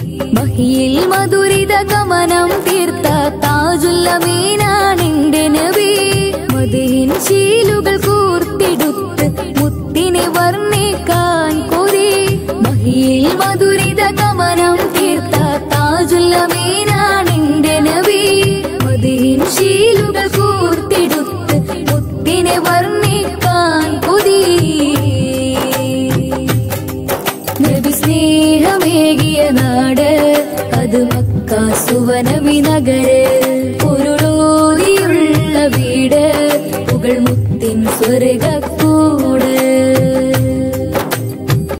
മഹിയിൽ മധുരിത ഗമനം തീർത്ത താജുല്ലമീനാണിന്റെ നബി. മതിയിൻ ശീലുകൾ കൂർത്തിടുത്ത് മുത്തിനെ വർണിക്കാൻ കൊതി. മഹിയിൽ മധുരിത ഗമനം തീർത്ത താജുല്ലമീനാണിന്റെ നബി. മതിയിൻ ശീലുകൾ കൂർത്തിടുത്ത് മുത്തിനെ വർണിക്കാൻ കൊതി. നബി അഴകിയ നാട് അത് മക്ക സുവനമി നഗര്. പൊരുളോതിയുള്ള വീട് പുകൾമുത്തിൻ സ്വരകൂ